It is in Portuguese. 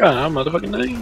Ah, manda o Wagner tá aí.